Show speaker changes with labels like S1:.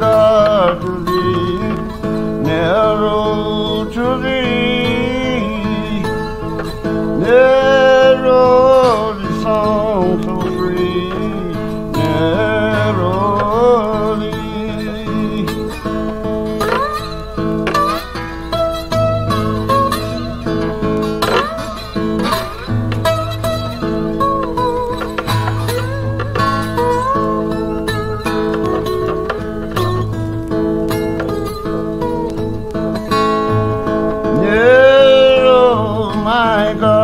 S1: regard to be, narrow to be, narrow so free. my girl.